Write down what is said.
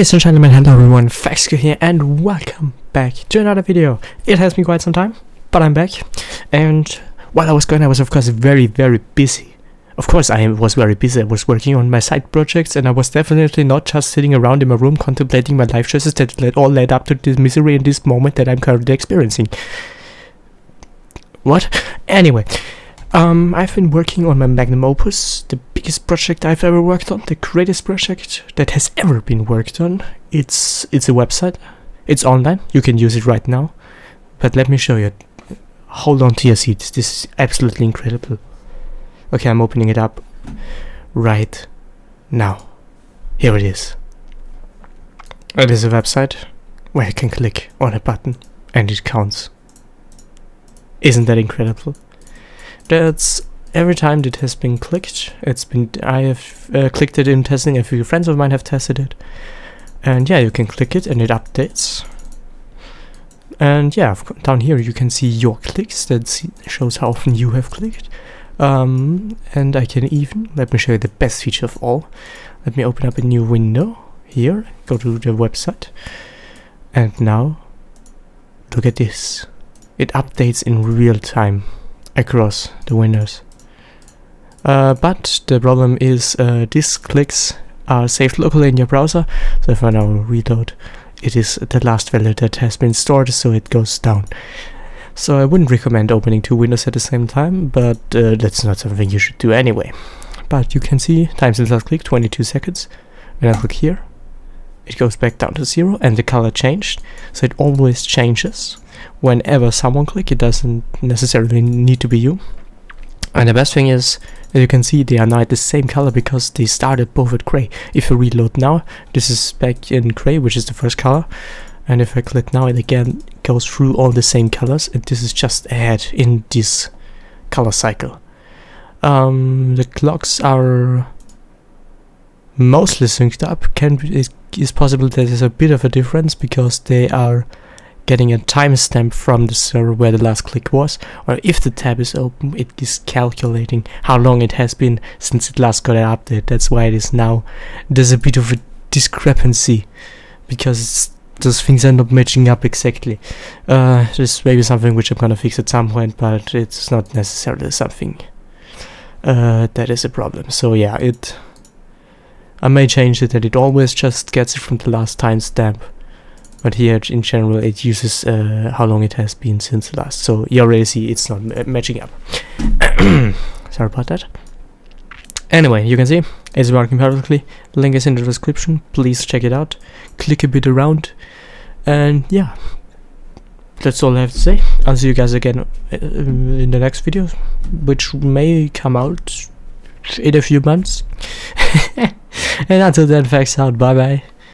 Ladies and gentlemen, hello everyone, Fexgo here and welcome back to another video. It has been quite some time, but I'm back. And while I was gone, I was of course very, very busy. Of course I was very busy, I was working on my side projects and I was definitely not just sitting around in my room contemplating my life choices that led, all led up to this misery in this moment that I'm currently experiencing. What? Anyway, um, I've been working on my magnum opus, the biggest project I've ever worked on, the greatest project that has ever been worked on. It's it's a website. It's online. You can use it right now. But let me show you. Hold on to your seats. This is absolutely incredible. Okay, I'm opening it up right now. Here it is. It is a website where you can click on a button and it counts. Isn't that incredible? that's every time it has been clicked it's been I have uh, clicked it in testing a few friends of mine have tested it. And yeah you can click it and it updates. And yeah down here you can see your clicks that shows how often you have clicked. Um, and I can even let me show you the best feature of all. Let me open up a new window here go to the website. And now look at this. It updates in real time across the windows. Uh, but the problem is uh, these clicks are saved locally in your browser, so if I now reload, it is the last value that has been stored, so it goes down. So I wouldn't recommend opening two windows at the same time, but uh, that's not something you should do anyway. But you can see time since last click, 22 seconds. When I click here, it goes back down to zero and the color changed, so it always changes whenever someone click it doesn't necessarily need to be you and the best thing is as you can see they are now at the same color because they started both with gray. If you reload now this is back in gray which is the first color. And if I click now it again goes through all the same colors and this is just ahead in this color cycle. Um, the clocks are mostly synced up. Can be, it's possible that there's a bit of a difference because they are getting a timestamp from the server where the last click was, or if the tab is open, it is calculating how long it has been since it last got an update. That's why it is now. There's a bit of a discrepancy because those things are not matching up exactly. Uh, this may be something which I'm gonna fix at some point, but it's not necessarily something uh, that is a problem. So yeah, it. I may change it that it always just gets it from the last timestamp but here in general it uses uh, how long it has been since last. So you already see it's not matching up. Sorry about that. Anyway you can see it's working perfectly. Link is in the description. Please check it out. Click a bit around. And yeah. That's all I have to say. I'll see you guys again uh, in the next video which may come out in a few months. And until then thanks out. Bye bye